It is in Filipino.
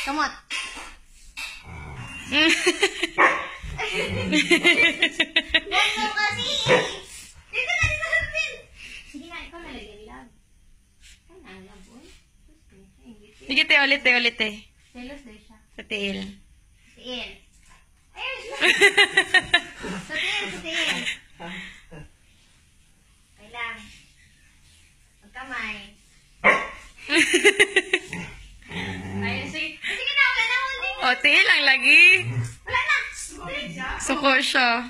Kamot. Huwag mo kasi. Dito na, dito na, Pin. Sige na, ikaw nalagyan lang. Ay, ngiti. Sige, te, ulit, te, ulit, te. Selos daw siya. Sa tiil. Tiil. Ayun siya. Sa tiil, sa tiil. Kailang. Magkamay sige. Sige na, wala na, huli. O, tiil lang lagi. Wala na. Suko siya.